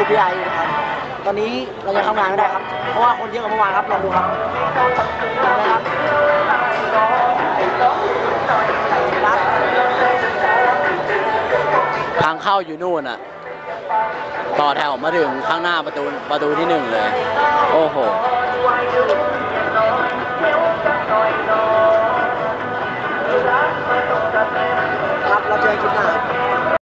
UPI นะครับ ตอนนี้เรายังทำงานไม่ได้ครับ เพราะว่าคนเยอะกว่าเมื่อวานครับลองดูครับนะครับทางเข้าอยู่นู่นอะ ต่อแถวมาถึงข้างหน้าประตูประตูที่หนึ่งเลย โอ้โห